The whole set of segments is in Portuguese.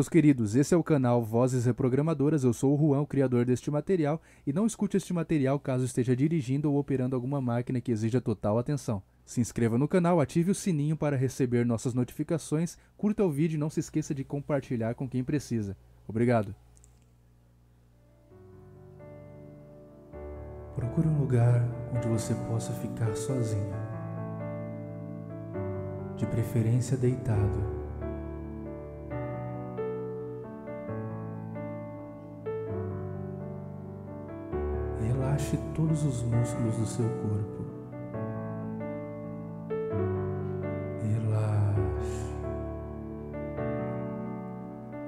meus queridos, esse é o canal Vozes Reprogramadoras. Eu sou o Juan, o criador deste material, e não escute este material caso esteja dirigindo ou operando alguma máquina que exija total atenção. Se inscreva no canal, ative o sininho para receber nossas notificações, curta o vídeo e não se esqueça de compartilhar com quem precisa. Obrigado. Procure um lugar onde você possa ficar sozinho, de preferência deitado. Relaxe todos os músculos do seu corpo. Relaxe.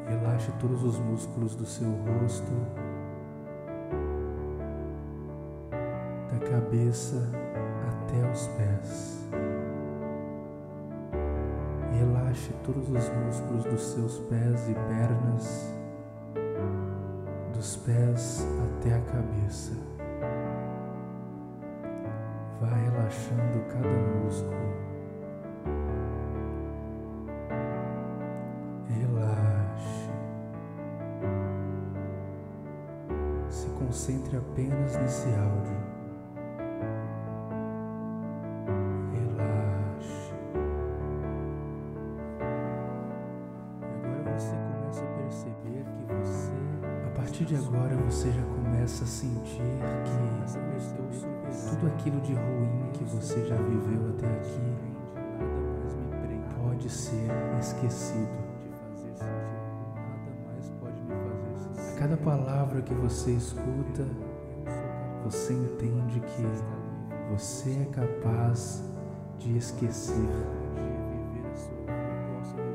Relaxe todos os músculos do seu rosto, da cabeça até os pés. Relaxe todos os músculos dos seus pés e pernas, dos pés até a cabeça. Vá relaxando cada músculo. Relaxe. Se concentre apenas nesse áudio. Relaxe. Agora você começa a perceber que você, a partir de agora, você já começa a sentir que tudo aquilo de ruim que você já viveu até aqui pode ser esquecido. A cada palavra que você escuta, você entende que você é capaz de esquecer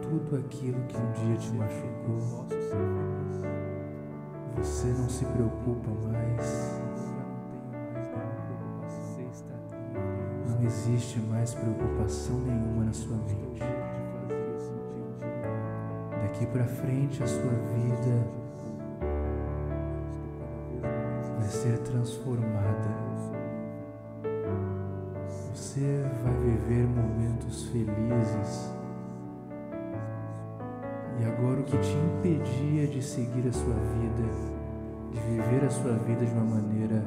tudo aquilo que um dia te machucou. Você não se preocupa mais. Não existe mais preocupação nenhuma na sua mente. Daqui para frente a sua vida vai ser transformada. Você vai viver momentos felizes. E agora o que te impedia de seguir a sua vida, de viver a sua vida de uma maneira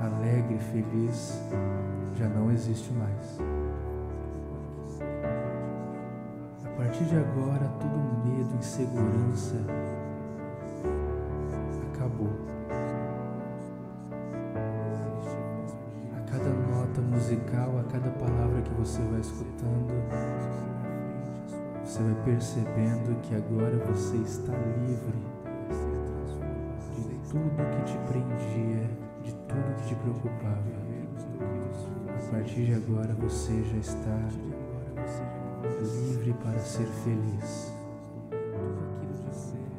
alegre feliz, já não existe mais. A partir de agora, todo medo, insegurança acabou. A cada nota musical, a cada palavra que você vai escutando, você vai percebendo que agora você está livre de tudo que te prendia, de tudo que te preocupava. A partir de agora você já está livre para ser feliz.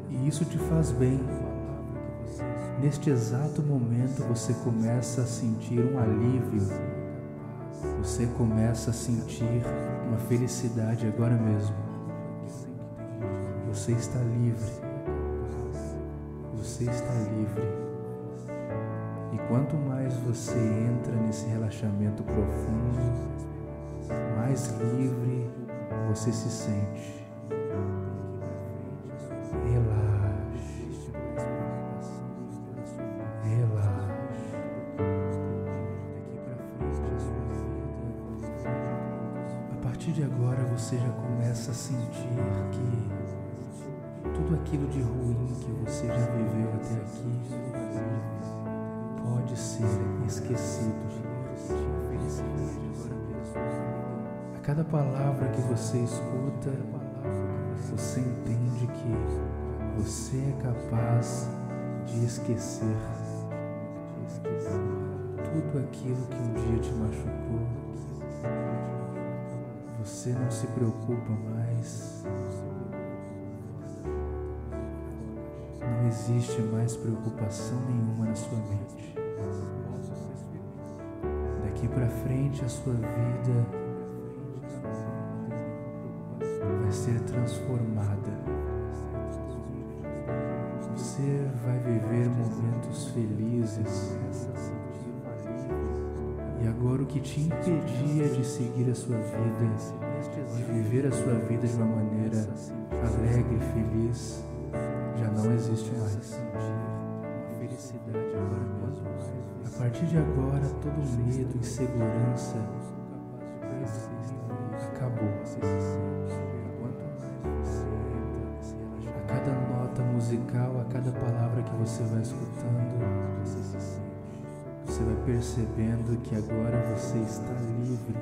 E isso te faz bem. Neste exato momento você começa a sentir um alívio. Você começa a sentir uma felicidade agora mesmo. Você está livre. Você está livre. E quanto mais você entra nesse relaxamento profundo, mais livre você se sente. Relaxe. Relaxe. A partir de agora você já começa a sentir que tudo aquilo de ruim que você já viveu até aqui A cada palavra que você escuta, você entende que você é capaz de esquecer tudo aquilo que um dia te machucou. Você não se preocupa mais. Não existe mais preocupação nenhuma na sua mente. Daqui para frente a sua vida vai ser transformada. Você vai viver momentos felizes. E agora o que te impedia de seguir a sua vida, de viver a sua vida de uma maneira alegre e feliz, já não existe mais. A partir de agora, todo medo, insegurança acabou. A cada nota musical, a cada palavra que você vai escutando, você vai percebendo que agora você está livre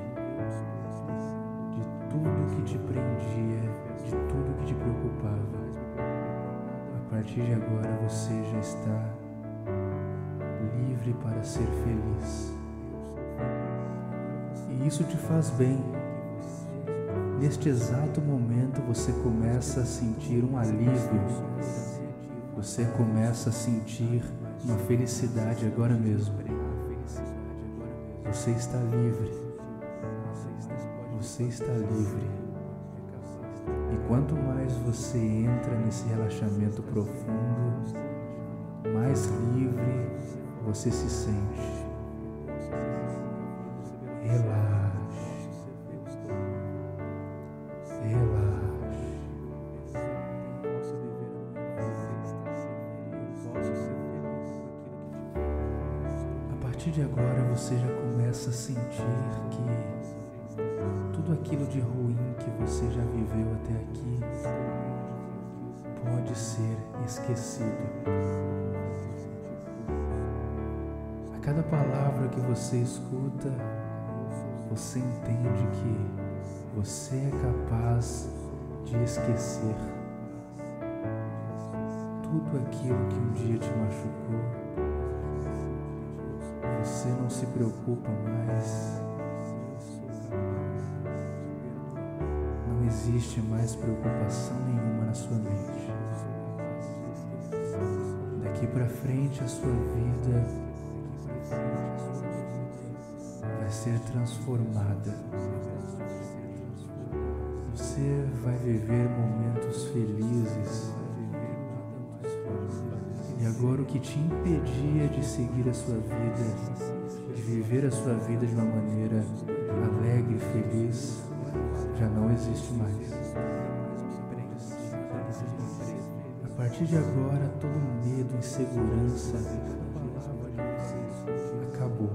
de tudo que te prendia, de tudo que te preocupava. A partir de agora você já está livre para ser feliz. E isso te faz bem. Neste exato momento você começa a sentir um alívio. Você começa a sentir uma felicidade agora mesmo. Você está livre. Você está livre. E quanto mais você entra nesse relaxamento profundo, mais livre você se sente. Relaxe. Relaxe. A partir de agora você já começa a sentir que tudo aquilo de ruim que você já viveu até aqui pode ser esquecido. Cada palavra que você escuta, você entende que você é capaz de esquecer tudo aquilo que um dia te machucou. Você não se preocupa mais. Não existe mais preocupação nenhuma na sua mente. Daqui para frente a sua vida vai ser transformada. Você vai viver momentos felizes. E agora o que te impedia de seguir a sua vida, de viver a sua vida de uma maneira alegre e feliz, já não existe mais. A partir de agora, todo medo, insegurança, acabou.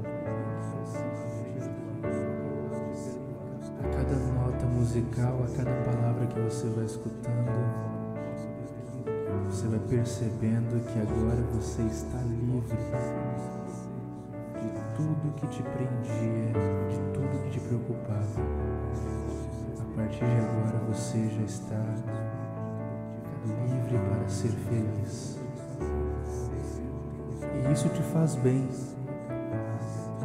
A cada nota musical, a cada palavra que você vai escutando, você vai percebendo que agora você está livre de tudo que te prendia, de tudo que te preocupava. A partir de agora você já está livre para ser feliz. E isso te faz bem.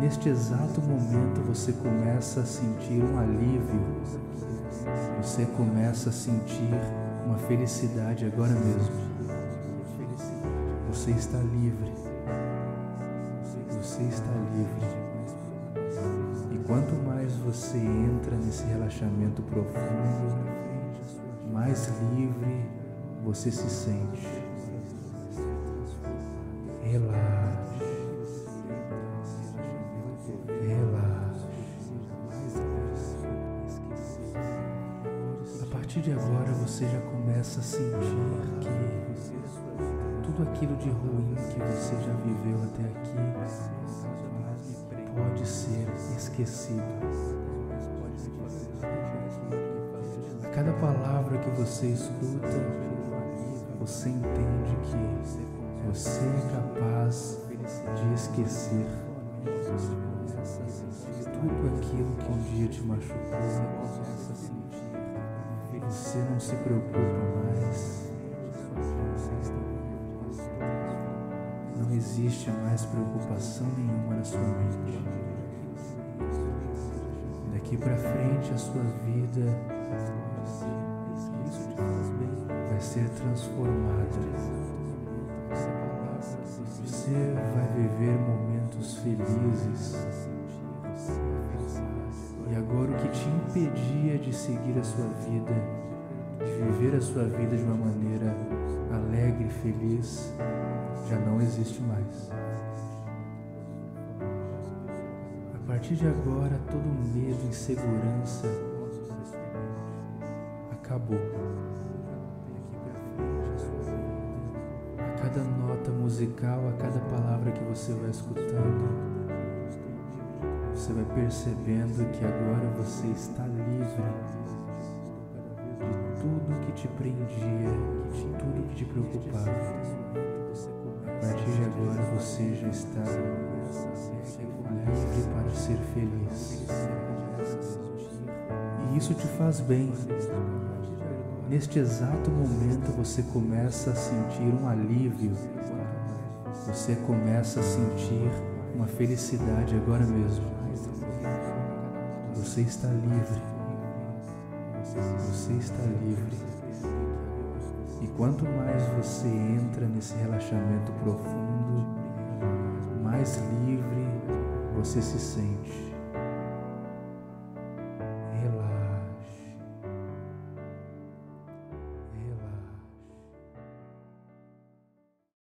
Neste exato momento você começa a sentir um alívio, você começa a sentir uma felicidade agora mesmo. Você está livre. Você está livre. E quanto mais você entra nesse relaxamento profundo, mais livre você se sente. Relaxa. partir de agora você já começa a sentir que tudo aquilo de ruim que você já viveu até aqui pode ser esquecido. A cada palavra que você escuta, você entende que você é capaz de esquecer tudo aquilo que um dia te machucou você não se preocupa mais. Não existe mais preocupação nenhuma na sua mente. Daqui para frente a sua vida vai ser transformada. Você vai viver momentos felizes e agora o que te impedia de seguir a sua vida, de viver a sua vida de uma maneira alegre e feliz, já não existe mais. A partir de agora, todo medo, insegurança acabou. Musical, a cada palavra que você vai escutando, você vai percebendo que agora você está livre de tudo que te prendia, de tudo que te preocupava. A partir de agora você já está livre para ser feliz. E isso te faz bem. Neste exato momento você começa a sentir um alívio, você começa a sentir uma felicidade agora mesmo. Você está livre. Você está livre. E quanto mais você entra nesse relaxamento profundo, mais livre você se sente.